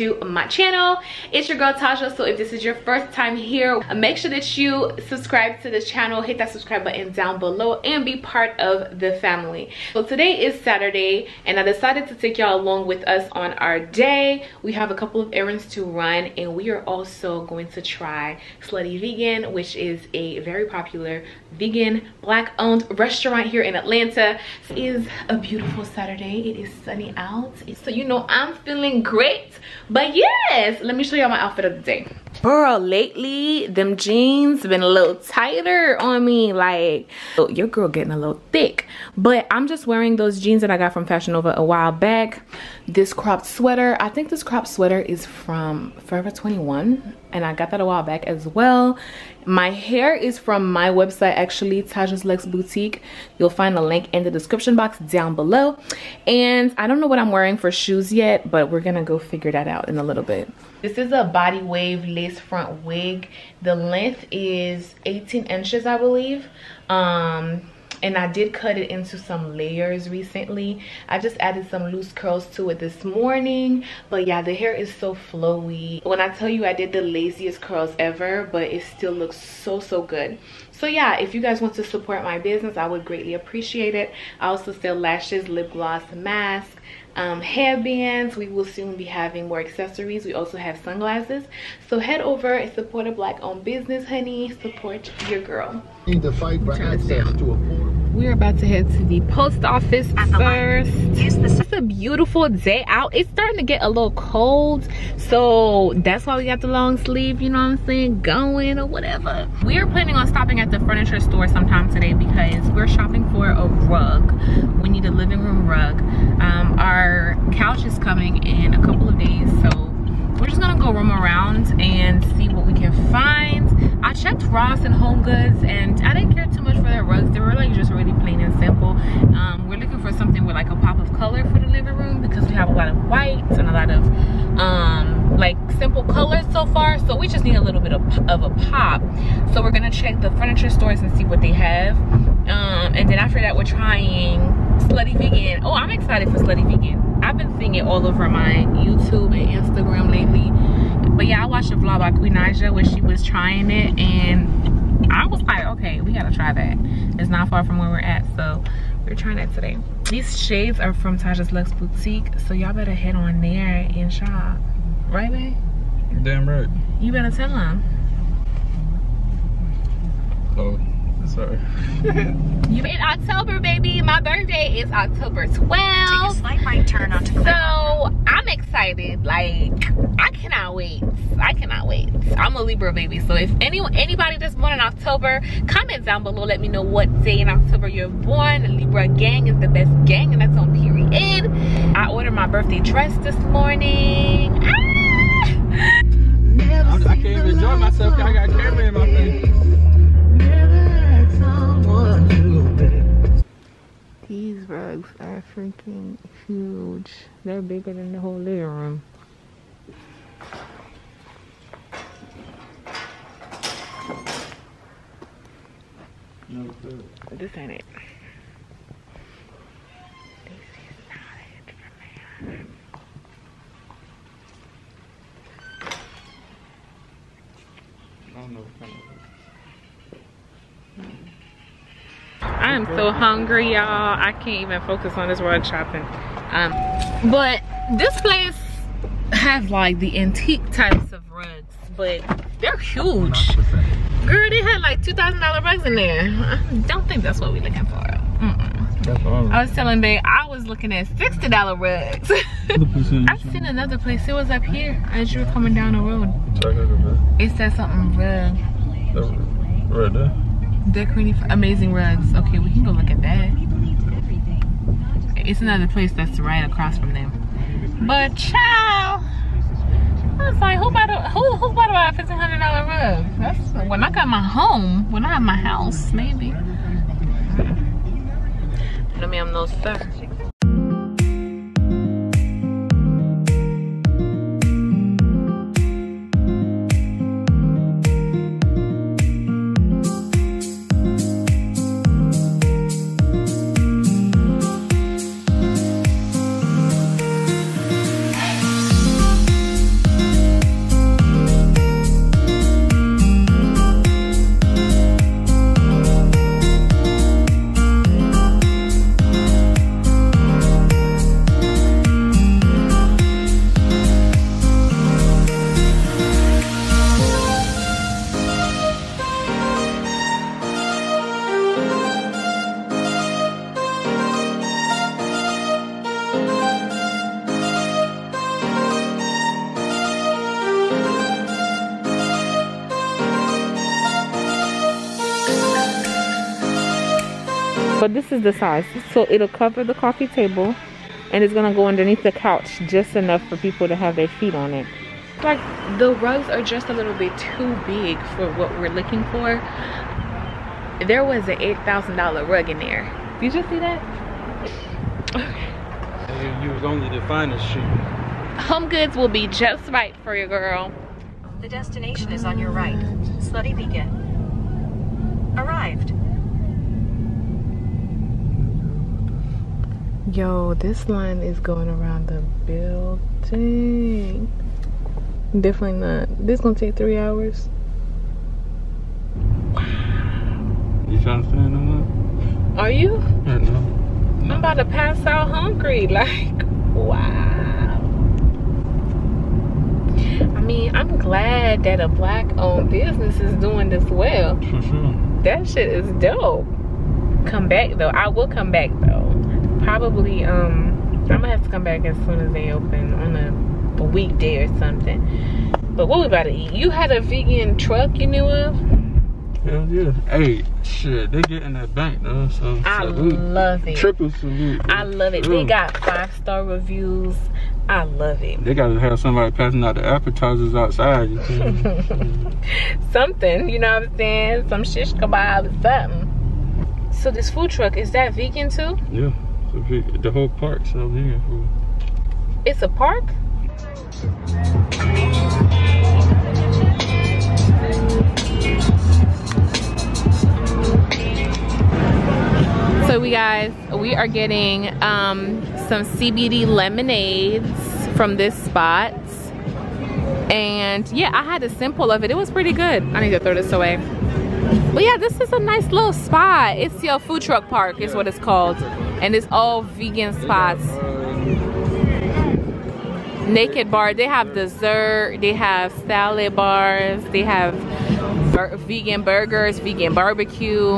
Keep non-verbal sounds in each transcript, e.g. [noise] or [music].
to my channel. It's your girl Tajah so if this is your first time here make sure that you subscribe to this channel hit that subscribe button down below and be part of the family. So today is saturday and i decided to take y'all along with us on our day. We have a couple of errands to run and we are also going to try slutty vegan which is a very popular vegan black owned restaurant here in atlanta. It is a beautiful saturday. It is sunny out. So you know i'm feeling great but yes let me show y'all my outfit of the day. Girl lately them jeans been a little tighter on me like oh, your girl getting a little thick. But i'm just wearing those jeans that i got from fashion nova a while back. This cropped sweater i think this cropped sweater is from forever 21 and i got that a while back as well. My hair is from my website actually Tajah's Lux Boutique. You'll find a link in the description box down below. And i don't know what i'm wearing for shoes yet but we're gonna go figure that out in a little bit. This is a body wave lace front wig. The length is 18 inches i believe. Um and I did cut it into some layers recently. I just added some loose curls to it this morning. But yeah, the hair is so flowy. When I tell you I did the laziest curls ever, but it still looks so, so good. So yeah, if you guys want to support my business, I would greatly appreciate it. I also sell lashes, lip gloss, mask, um, headbands. We will soon be having more accessories. We also have sunglasses. So head over and support a black owned business, honey. Support your girl. Need to fight for access to a we're about to head to the post office first. It's a beautiful day out. It's starting to get a little cold so that's why we got the long sleeve you know what i'm saying going or whatever. We're planning on stopping at the furniture store sometime today because we're shopping for a rug. We need a living room rug. Um, our couch is coming in a couple of days so we're just gonna go roam around and see what we can find i checked ross and home goods and i didn't care too much for their rugs. They were like just really plain and simple. Um, we're looking for something with like a pop of color for the living room because we have a lot of whites and a lot of um, like simple colors so far. So we just need a little bit of, of a pop. So we're gonna check the furniture stores and see what they have. Um, and then after that we're trying slutty vegan. Oh i'm excited for slutty vegan. I've been seeing it all over my YouTube and Instagram lately. But yeah, I watched a vlog by Queen Naija where she was trying it and I was like, okay, we gotta try that. It's not far from where we're at, so we're trying that today. These shades are from Tajah's Lux Boutique, so y'all better head on there and shop. Right, babe? Damn right. You better tell them. Sorry. [laughs] you in October, baby. My birthday is October 12th. Take a slight right turn onto So I'm excited. Like I cannot wait. I cannot wait. I'm a Libra baby. So if anyone anybody that's born in October, comment down below. Let me know what day in October you're born. The Libra gang is the best gang, and that's on period. I ordered my birthday dress this morning. Ah! I can't even enjoy myself. I got camera in my face. These rugs are freaking huge. They're bigger than the whole living room. No. This ain't it. This is not it for me. I don't know I am so hungry, y'all. I can't even focus on this rug shopping. Um, but this place has like the antique types of rugs, but they're huge. Girl, they had like $2,000 rugs in there. I don't think that's what we're looking for. Mm -mm. I was telling Bay I was looking at $60 rugs. [laughs] I've seen another place. It was up here as you were coming down the road. It said something rug. Right there. Decorating amazing rugs. Okay, we can go look at that. It's another place that's right across from them. But child, I was like, who bought a who who bought a fifteen hundred dollar rug? That's when I got my home, when I have my house, maybe. No ma'am, no sir. But this is the size. So it'll cover the coffee table and it's gonna go underneath the couch just enough for people to have their feet on it. Like the rugs are just a little bit too big for what we're looking for. There was an $8,000 rug in there. Did you see that? Hey, you was only the finest shit. Home goods will be just right for your girl. The destination is on your right. Slutty Vegan. Arrived. Yo, this line is going around the building. Definitely not. This gonna take three hours. You trying to stand on Are you? that? No. I'm about to pass out hungry. [laughs] Like, wow. I mean, I'm glad that a black owned business is doing this well. For sure. That shit is dope. Come back though. I will come back though. Probably um I'm gonna have to come back as soon as they open on a, a weekday or something. But what we about to eat? You had a vegan truck you knew of? Hell yeah. Hey, shit, they get in that bank though. So I salute. love it. Triple salute. I love it. They got five star reviews. I love it. They gotta have somebody passing out the appetizers outside. You [laughs] something, you know what I'm saying? Some shish kebab or something. So this food truck, is that vegan too? yeah. The whole park so vegan food. It's a park? So we guys, we are getting um, some CBD lemonades from this spot. And yeah, I had a sample of it. It was pretty good. I need to throw this away. But yeah, this is a nice little spot. It's your food truck park is what it's called. And it's all vegan spots. Naked bar, they have dessert, they have salad bars, they have bur vegan burgers, vegan barbecue.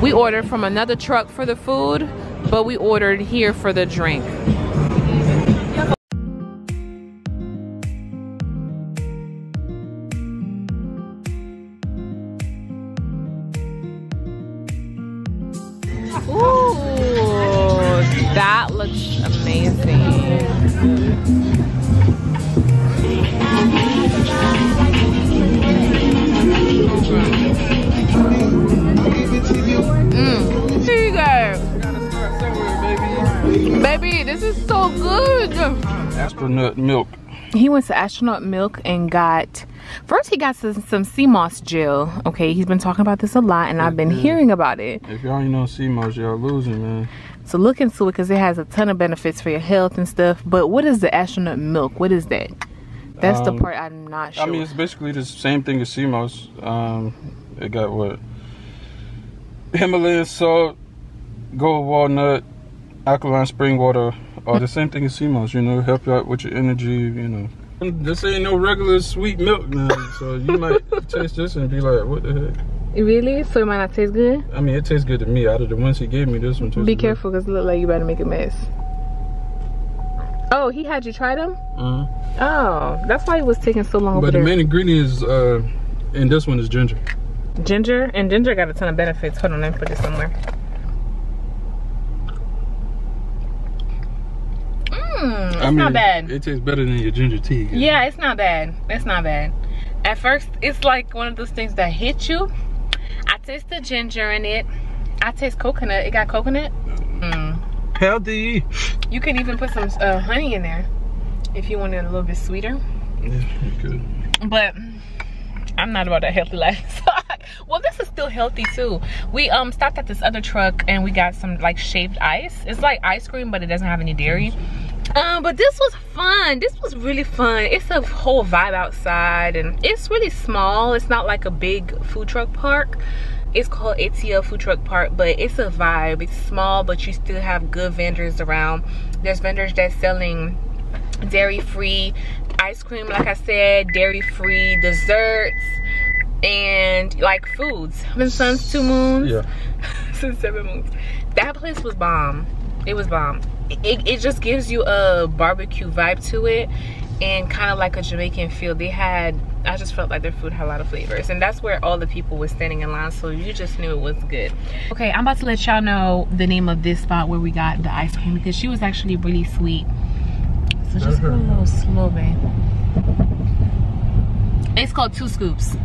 We ordered from another truck for the food, but we ordered here for the drink. To Astronaut Milk and got, first he got some, some sea moss gel. Okay, he's been talking about this a lot and I've been Mhm. hearing about it. If y'all ain't know sea moss, y'all losing, man. So look into it because it has a ton of benefits for your health and stuff. But what is the Astronaut Milk? What is that? That's the Um, part I'm not sure. I mean, it's basically the same thing as sea moss. Um, it got what? Himalayan salt, gold walnut, alkaline spring water, all the same thing as sea moss, you know, help you out with your energy, you know. [laughs] This ain't no regular sweet milk, man. So you might taste this and be like, what the heck? really? So it might not taste good? I mean, it tastes good to me. Out of the ones he gave me, this one tastes Be careful because it look like you about to make a mess. Oh, he had you try them? Uh-huh. Oh, that's why it was taking so long But the main ingredient is, uh, in this one is ginger. ginger, and ginger got a ton of benefits. Hold on, let me put this somewhere. Mmm, it's I mean, not bad. It tastes better than your ginger tea. Yeah, it's not bad. It's not bad. At first, it's like one of those things that hit you. I taste the ginger in it. I taste coconut. It got coconut. Mm. Healthy. You can even put some uh, honey in there if you want it a little bit sweeter. Yeah, good. But I'm not about that healthy life. [laughs] well, this is still healthy too. We um stopped at this other truck and we got some like shaved ice. It's like ice cream, but it doesn't have any dairy. Um, but this was fun. This was really fun. It's a whole vibe outside and it's really small. It's not like a big food truck park. It's called ATL Food Truck Park, but it's a vibe. It's small, but you still have good vendors around. There's vendors that's selling dairy-free ice cream, like I said, dairy-free desserts, and like foods. Seven suns, two moons. Yeah. [laughs] Since seven moons. That place was bomb. It was bomb. It, it just gives you a barbecue vibe to it. and kind of like a Jamaican feel. They had, I just felt like their food had a lot of flavors. And that's where all the people were standing in line. So you just knew it was good. Okay, I'm about to let y'all know the name of this spot where we got the ice cream because she was actually really sweet. So just go a little slow, babe. It's called Two Scoops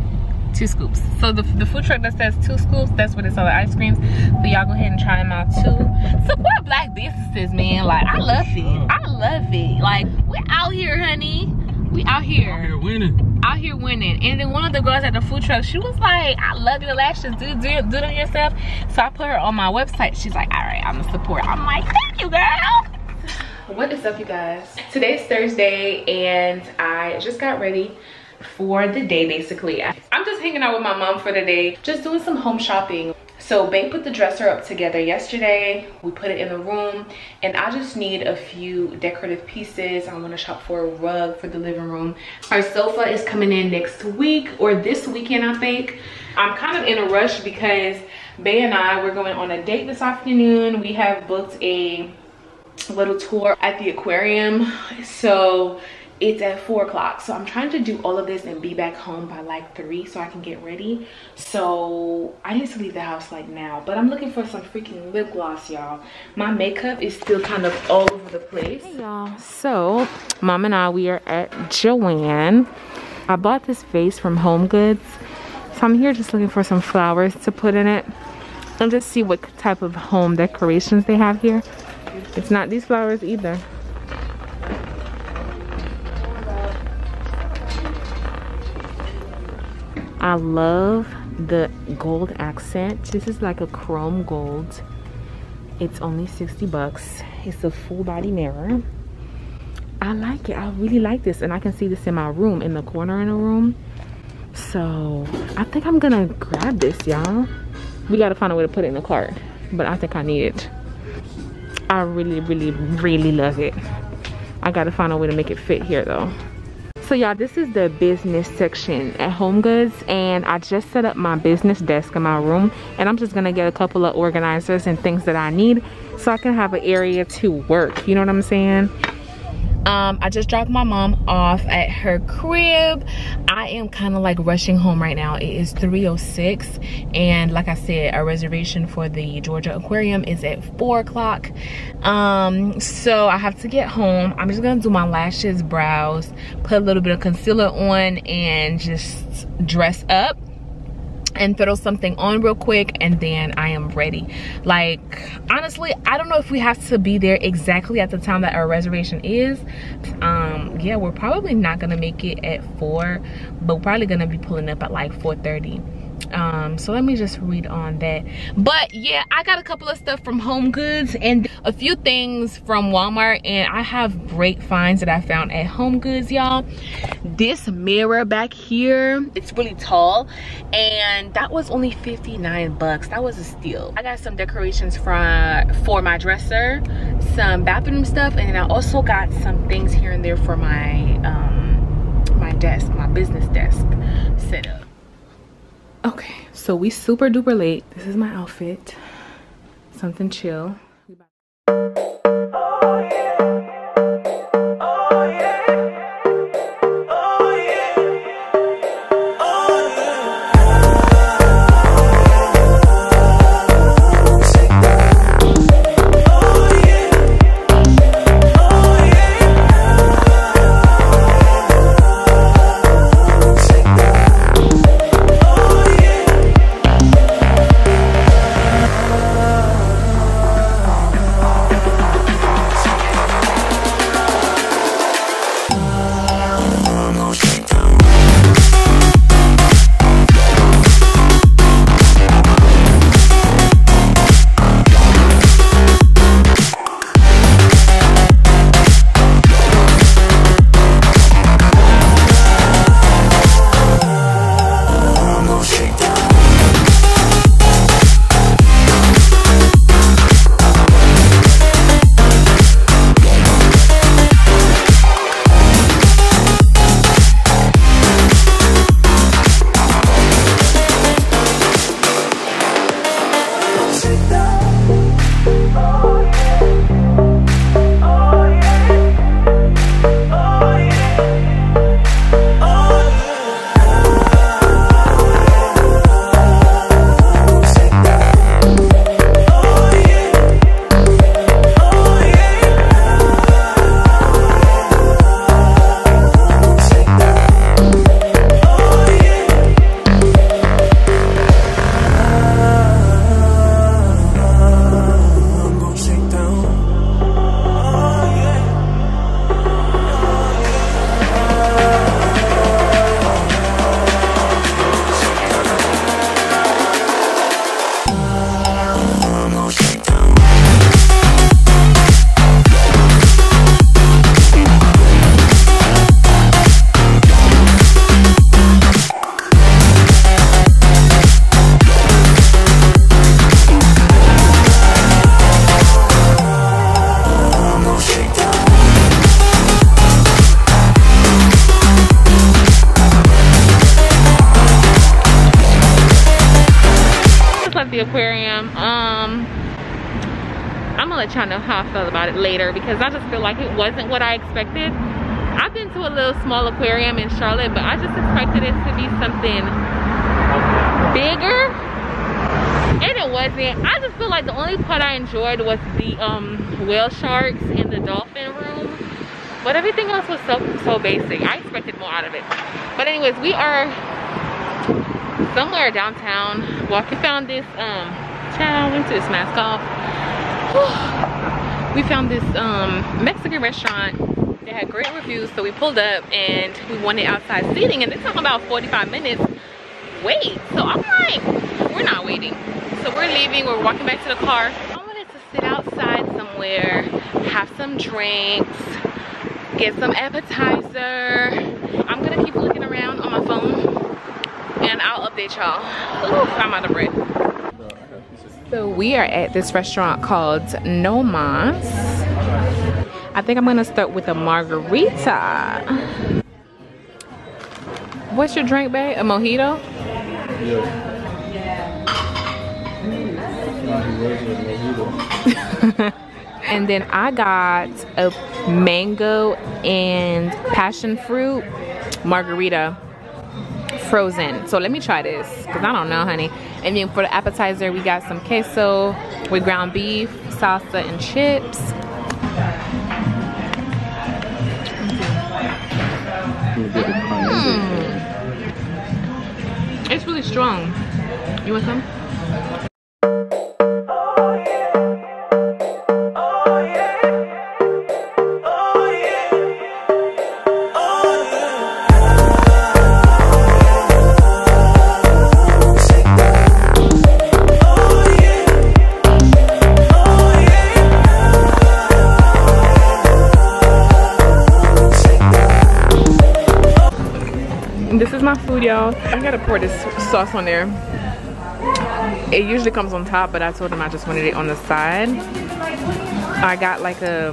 two scoops. So the, the food truck that says two scoops that's where they sell the ice creams. But y'all go ahead and try them out too. Support black businesses man. Like i love it. I love it. Like we're out here honey. We out here. Out here winning. Out here winning. And then one of the girls at the food truck she was like i love your lashes. Do do, do them yourself. So i put her on my website. She's like all right i'm a support. I'm like thank you girl. What is up you guys? Today's thursday and i just got ready for the day basically i'm just hanging out with my mom for the day just doing some home shopping so Bae put the dresser up together yesterday. We put it in the room and I just need a few decorative pieces. I want to shop for a rug for the living room. Our sofa is coming in next week or this weekend I think. I'm kind of in a rush because Bae and I, we're going on a date this afternoon. We have booked a little tour at the aquarium. So it's at four o'clock. So i'm trying to do all of this and be back home by like three so i can get ready. So i need to leave the house like now. But i'm looking for some freaking lip gloss y'all. My makeup is still kind of all over the place. Hey y'all. So mom and i we are at joann. I bought this vase from home goods. So i'm here just looking for some flowers to put in it and just see what type of home decorations they have here. It's not these flowers either I love the gold accent. This is like a chrome gold. It's only 60 bucks. It's a full body mirror. I like it. I really like this. And I can see this in my room, in the corner in the room. So I think I'm gonna grab this, y'all. We gotta find a way to put it in the cart. But I think I need it. I really, really, really love it. I gotta find a way to make it fit here though so y'all this is the business section at home goods and i just set up my business desk in my room and i'm just gonna get a couple of organizers and things that i need so i can have an area to work. You know what i'm saying um, I just dropped my mom off at her crib. I am kind of like rushing home right now. It is 3.06 and like I said, our reservation for the Georgia Aquarium is at 4 o'clock. Um, so I have to get home. I'm just gonna do my lashes, brows, put a little bit of concealer on and just dress up and throw something on real quick and then I am ready. Like, honestly, I don't know if we have to be there exactly at the time that our reservation is. Um, yeah, we're probably not gonna make it at four, but probably gonna be pulling up at like 4.30 um so let me just read on that but yeah i got a couple of stuff from home goods and a few things from walmart and i have great finds that i found at home goods y'all this mirror back here it's really tall and that was only 59 bucks. That was a steal. I got some decorations from for my dresser some bathroom stuff and then i also got some things here and there for my um my desk my business desk setup. Okay so we super duper late. This is my outfit. Something chill feel like it wasn't what I expected. I've been to a little small aquarium in Charlotte, but I just expected it to be something bigger. And it wasn't. I just feel like the only part I enjoyed was the um, whale sharks in the dolphin room. But everything else was so so basic. I expected more out of it. But anyways, we are somewhere downtown. Walking found this um child, went to this mask off we found this um, Mexican restaurant They had great reviews so we pulled up and we wanted outside seating and it's talking about 45 minutes. Wait so I'm like we're not waiting. So we're leaving we're walking back to the car. I wanted to sit outside somewhere have some drinks get some appetizer. I'm gonna keep looking around on my phone and I'll update y'all. I'm out of bread so we are at this restaurant called No Mas. I think I'm gonna start with a margarita. What's your drink, babe? A mojito? Yeah. [laughs] and then I got a mango and passion fruit margarita frozen. So let me try this because I don't know, honey. And then for the appetizer, we got some queso with ground beef, salsa, and chips. Mm. It's really strong. You want some? Y'all. I gotta pour this sauce on there. It usually comes on top, but I told him I just wanted it on the side. I got like a,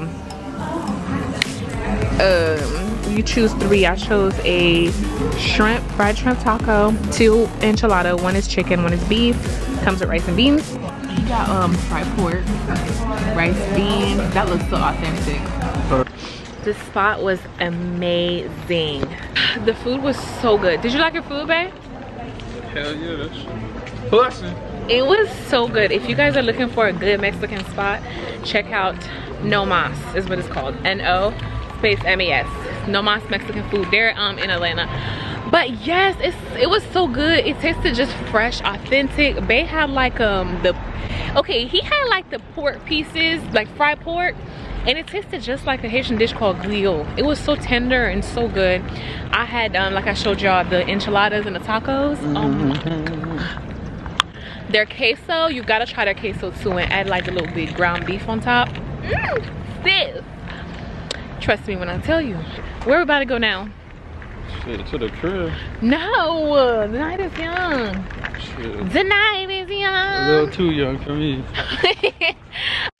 um, you choose three. I chose a shrimp, fried shrimp taco, two enchilada. One is chicken, one is beef. Comes with rice and beans. You got um fried pork, rice beans. That looks so authentic. This spot was amazing. [laughs] The food was so good. Did you like your food, babe? Hell yeah, that's blessing. It was so good. If you guys are looking for a good Mexican spot, check out No Mas is what it's called. N-O space M-E-S. No Mas Mexican food. They're um in Atlanta. But yes, it's it was so good. It tasted just fresh, authentic. They had like um the okay, he had like the pork pieces, like fried pork and it tasted just like a Haitian dish called griot. It was so tender and so good. I had, um, like I showed y'all, the enchiladas and the tacos. Oh their queso, you gotta try their queso too and add like a little bit ground beef on top. Mm, sis. Trust me when I tell you. Where we about to go now? Shit, to the crib. No, the night is young. Shit. The night is young. A little too young for me. [laughs]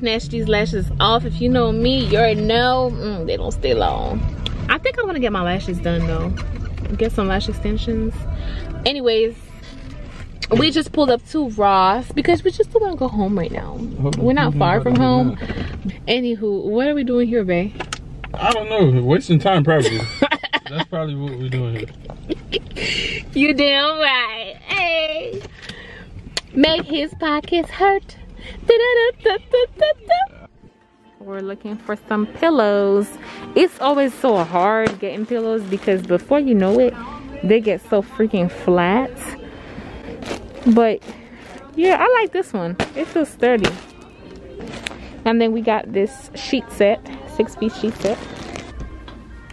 snatch these lashes off. If you know me, you already know mm, they don't stay long. I think I'm gonna get my lashes done though. Get some lash extensions. Anyways, we just pulled up to Ross because we just don't want to go home right now. We're not far from home. Anywho, what are we doing here, babe? I don't know. Wasting time, probably. That's probably what we're doing here. [laughs] You damn right. Hey. Make his pockets hurt. [laughs] We're looking for some pillows. It's always so hard getting pillows because before you know it, they get so freaking flat. But yeah, I like this one. It feels sturdy. And then we got this sheet set, six piece sheet set.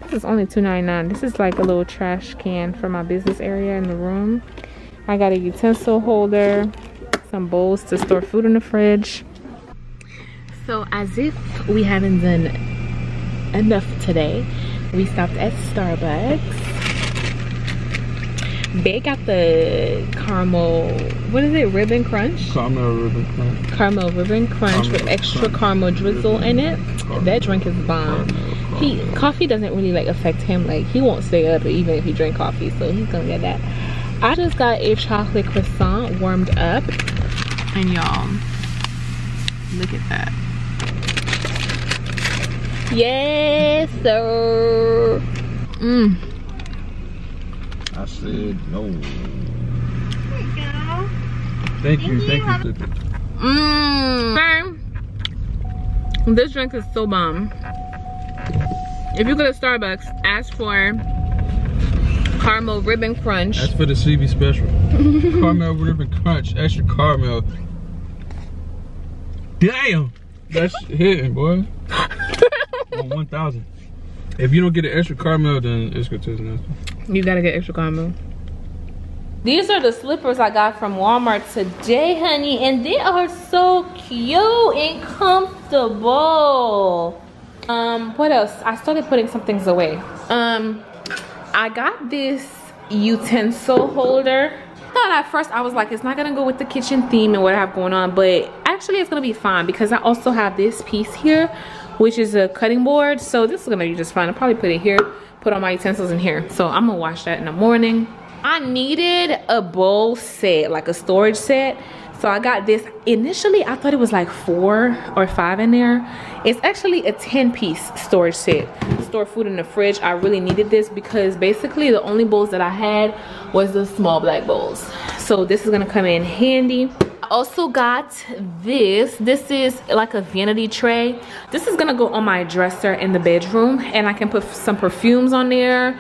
This is only $2.99. This is like a little trash can for my business area in the room. I got a utensil holder, some bowls to store food in the fridge. So as if we haven't done enough today, we stopped at Starbucks. They got the caramel, what is it, ribbon crunch? Caramel ribbon crunch. Caramel ribbon crunch with extra crunch. caramel drizzle in it. That drink is bomb. He coffee doesn't really like affect him. Like he won't stay up even if he drink coffee, so he's gonna get that. I just got a chocolate croissant warmed up, and y'all, look at that. Yes, sir. Mmm. I said no. Thank you, thank you. Thank you. Mmm. This drink is so bomb. If you go to Starbucks, ask for caramel ribbon crunch. That's for the CB special. [laughs] caramel ribbon crunch, extra caramel. Damn! That's hitting, boy. [laughs] On 1,000. If you don't get an extra caramel, then it's gonna taste nasty. You gotta get extra caramel. These are the slippers I got from Walmart today, honey, and they are so cute and comfortable. Um, what else? I started putting some things away. Um, I got this utensil holder. Thought at first I was like, it's not gonna go with the kitchen theme and what I have going on, but actually it's gonna be fine because I also have this piece here, which is a cutting board. So this is gonna be just fine. I'll probably put it here, put all my utensils in here. So I'm gonna wash that in the morning. I needed a bowl set, like a storage set. So I got this. Initially, I thought it was like four or five in there. It's actually a 10 piece storage set. Store food in the fridge. I really needed this because basically the only bowls that I had was the small black bowls. So this is gonna come in handy. I also got this. This is like a vanity tray. This is gonna go on my dresser in the bedroom and I can put some perfumes on there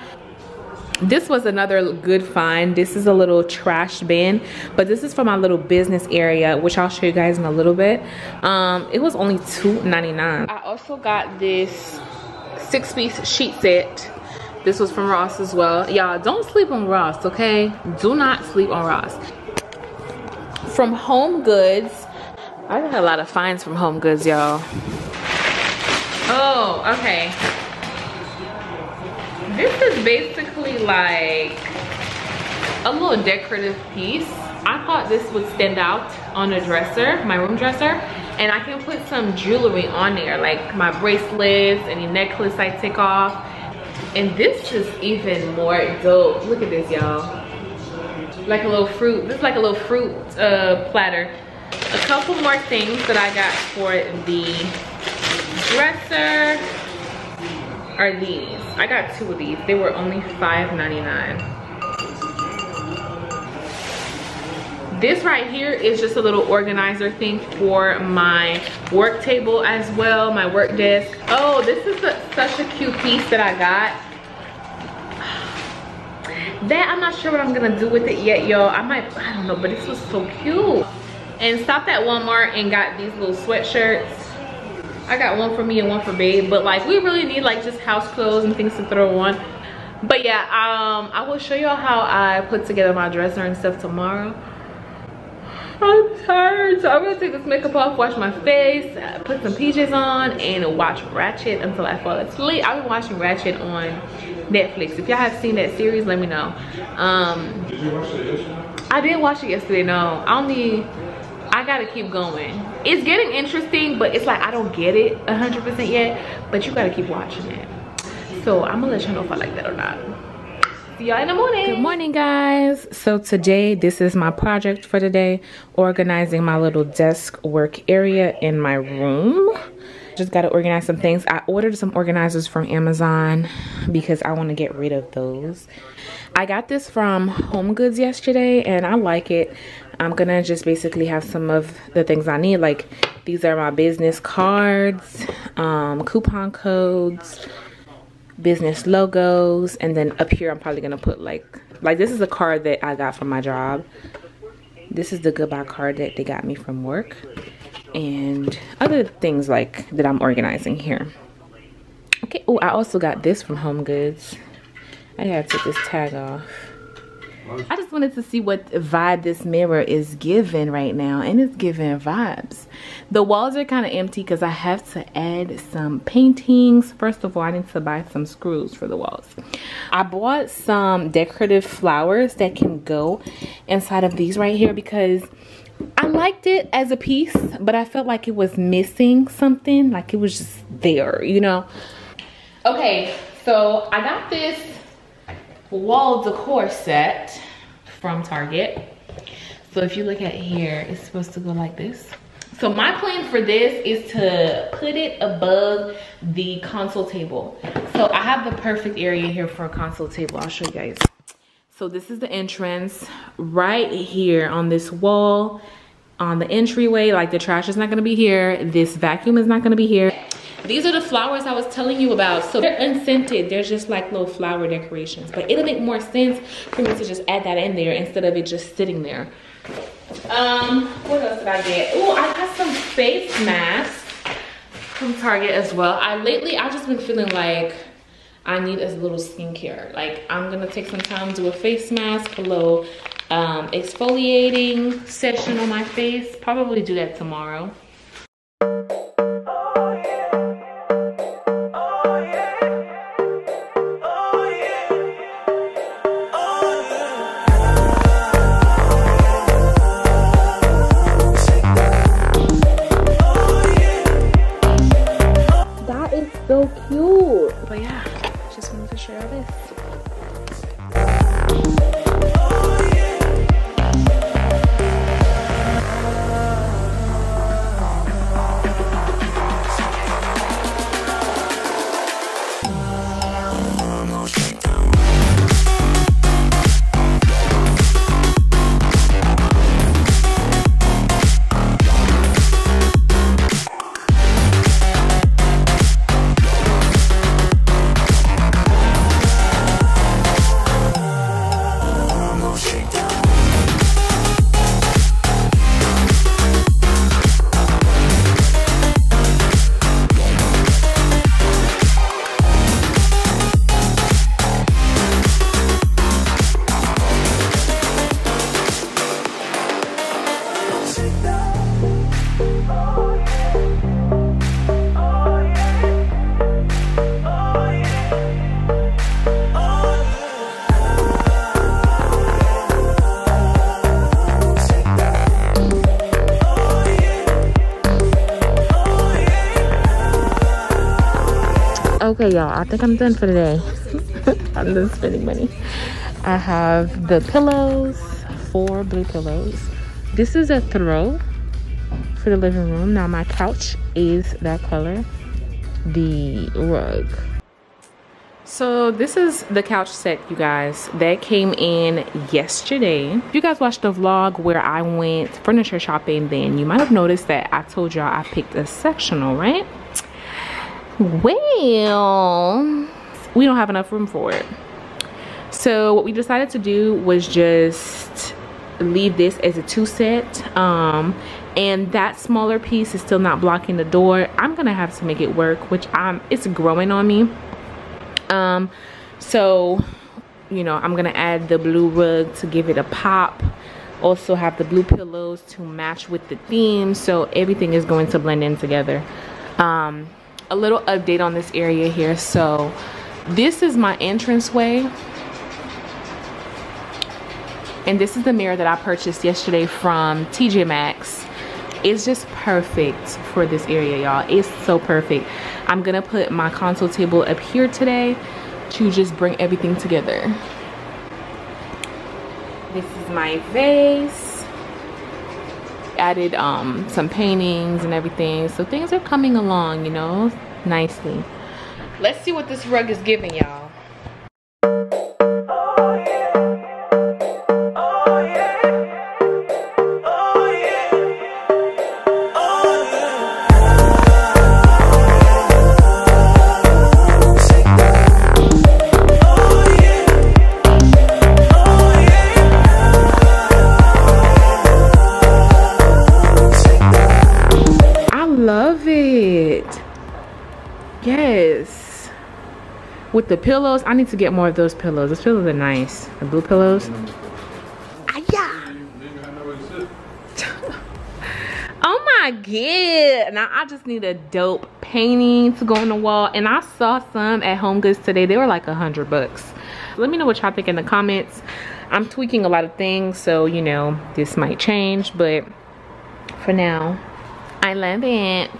this was another good find. This is a little trash bin but this is for my little business area which i'll show you guys in a little bit. Um it was only $2.99 i also got this six piece sheet set. This was from ross as well. Y'all don't sleep on ross okay? Do not sleep on ross. From home goods. I got a lot of finds from home goods y'all. Oh okay this is basically like a little decorative piece. I thought this would stand out on a dresser, my room dresser. And I can put some jewelry on there, like my bracelets, any necklace I take off. And this is even more dope. Look at this, y'all. Like a little fruit, this is like a little fruit uh, platter. A couple more things that I got for the dresser are these. I got two of these. They were only $5.99. This right here is just a little organizer thing for my work table as well, my work desk. Oh, this is a, such a cute piece that I got. That I'm not sure what I'm gonna do with it yet, y'all. I might, I don't know, but this was so cute. And stopped at Walmart and got these little sweatshirts. I got one for me and one for babe, but like we really need like just house clothes and things to throw on. But yeah, um, I will show y'all how I put together my dresser and stuff tomorrow. I'm tired, so I'm gonna take this makeup off, wash my face, put some PJs on, and watch Ratched until I fall asleep. I've been watching Ratched on Netflix. If y'all have seen that series, let me know. Um, Did you watch it yesterday? I did watch it yesterday. No, I only, I gotta keep going. It's getting interesting, but it's like I don't get it 100% yet. But you gotta keep watching it. So I'm gonna let you know if I like that or not. See y'all in the morning. Good morning, guys. So today, this is my project for today, organizing my little desk work area in my room. Just gotta organize some things. I ordered some organizers from Amazon because I wanna get rid of those. I got this from Home Goods yesterday and I like it. I'm gonna just basically have some of the things I need. Like these are my business cards, um, coupon codes, business logos and then up here i'm probably gonna put like like this is a card that i got from my job. This is the goodbye card that they got me from work and other things like that i'm organizing here. Okay oh i also got this from home goods. I gotta take this tag off I just wanted to see what vibe this mirror is giving right now. And it's giving vibes. The walls are kind of empty because I have to add some paintings. First of all, I need to buy some screws for the walls. I bought some decorative flowers that can go inside of these right here because I liked it as a piece, but I felt like it was missing something. Like it was just there, you know? Okay, so I got this wall decor set from Target. So if you look at here, it's supposed to go like this. So my plan for this is to put it above the console table. So I have the perfect area here for a console table. I'll show you guys. So this is the entrance right here on this wall on the entryway. Like the trash is not gonna be here. This vacuum is not gonna be here. These are the flowers I was telling you about. So they're unscented. They're just like little flower decorations. But it'll make more sense for me to just add that in there instead of it just sitting there. Um, what else did I get? Oh, I got some face masks from Target as well. I lately, I've just been feeling like I need a little skincare. Like I'm gonna take some time, do a face mask, a little um, exfoliating session on my face. Probably do that tomorrow. Wanted to Okay, y'all, I think I'm done for today. [laughs] I'm done spending money. I have the pillows, four blue pillows. This is a throw for the living room. Now my couch is that color. The rug. So this is the couch set, you guys. That came in yesterday. If you guys watched the vlog where I went furniture shopping, then you might have noticed that I told y'all I picked a sectional, right? Well, we don't have enough room for it. So what we decided to do was just leave this as a two set. Um, and that smaller piece is still not blocking the door. I'm gonna have to make it work, which I'm, it's growing on me. Um, so, you know, I'm gonna add the blue rug to give it a pop. Also have the blue pillows to match with the theme. So everything is going to blend in together. Um, a little update on this area here. So this is my entranceway. And this is the mirror that I purchased yesterday from TJ Maxx. It's just perfect for this area, y'all. It's so perfect. I'm gonna put my console table up here today to just bring everything together. This is my vase added um, some paintings and everything. So things are coming along, you know, nicely. Let's see what this rug is giving y'all. with the pillows. I need to get more of those pillows. Those pillows are nice. The blue pillows. [laughs] oh my god. Now I just need a dope painting to go on the wall. And I saw some at HomeGoods today. They were like a hundred bucks. Let me know what y'all think in the comments. I'm tweaking a lot of things, so you know, this might change, but for now, I love it.